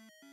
ピッ!